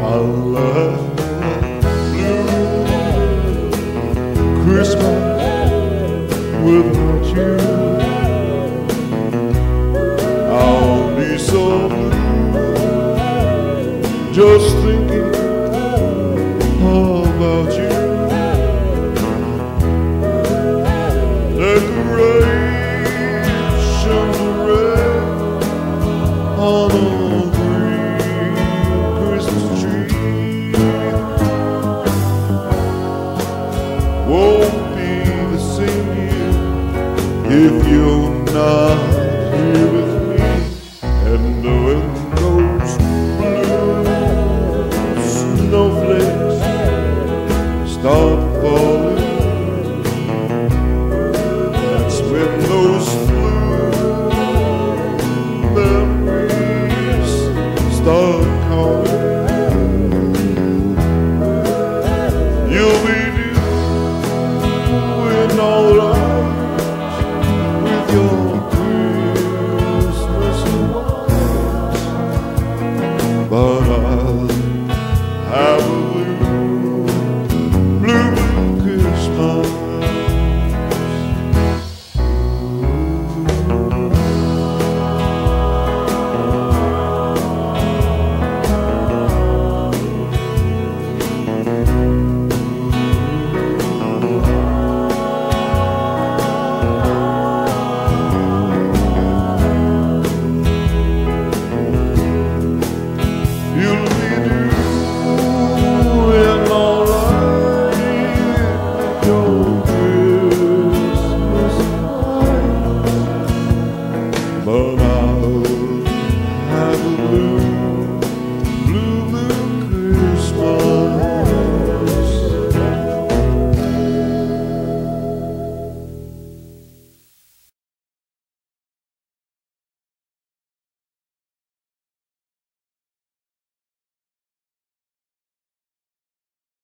Have blue Christmas without you. I'll be so blue just thinking about you. On won't be the same year if you're not here with me. And Be